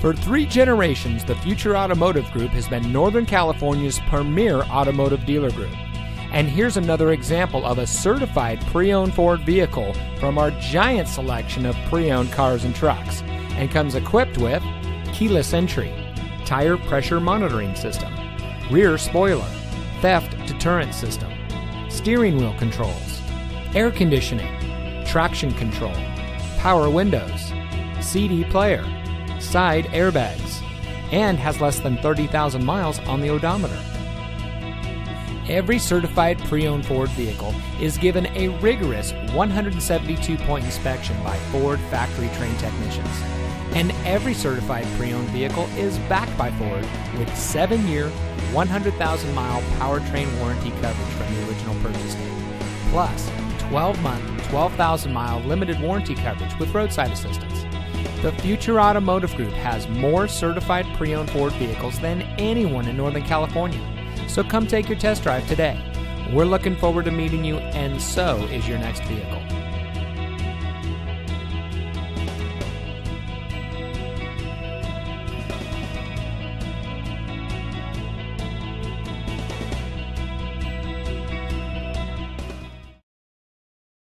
For three generations, the Future Automotive Group has been Northern California's premier automotive dealer group. And here's another example of a certified pre owned Ford vehicle from our giant selection of pre owned cars and trucks, and comes equipped with keyless entry, tire pressure monitoring system, rear spoiler, theft deterrent system, steering wheel controls, air conditioning, traction control, power windows, CD player, side airbags, and has less than 30,000 miles on the odometer. Every certified pre owned Ford vehicle is given a rigorous 172 point inspection by Ford factory trained technicians. And every certified pre owned vehicle is backed by Ford with 7 year, 100,000 mile powertrain warranty coverage from the original purchase date, plus 12 month, 12,000 mile limited warranty coverage with roadside assistance. The Future Automotive Group has more certified pre owned Ford vehicles than anyone in Northern California. So come take your test drive today. We're looking forward to meeting you, and so is your next vehicle.